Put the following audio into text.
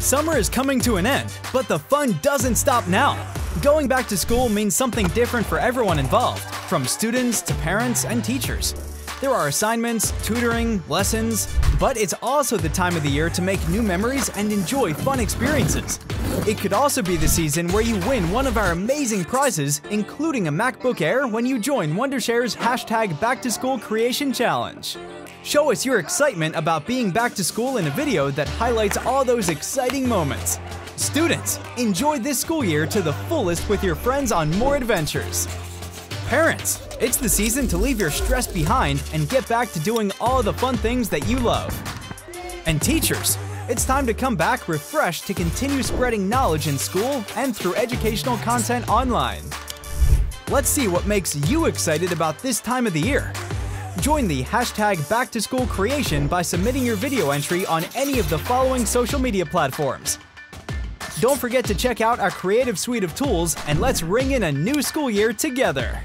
Summer is coming to an end, but the fun doesn't stop now. Going back to school means something different for everyone involved, from students to parents and teachers. There are assignments, tutoring, lessons, but it's also the time of the year to make new memories and enjoy fun experiences. It could also be the season where you win one of our amazing prizes, including a MacBook Air when you join Wondershare's hashtag Back to School Creation Challenge. Show us your excitement about being back to school in a video that highlights all those exciting moments. Students, enjoy this school year to the fullest with your friends on more adventures. Parents, it's the season to leave your stress behind and get back to doing all the fun things that you love. And teachers, it's time to come back refreshed to continue spreading knowledge in school and through educational content online. Let's see what makes you excited about this time of the year. Join the hashtag Back to School Creation by submitting your video entry on any of the following social media platforms. Don't forget to check out our creative suite of tools and let's ring in a new school year together.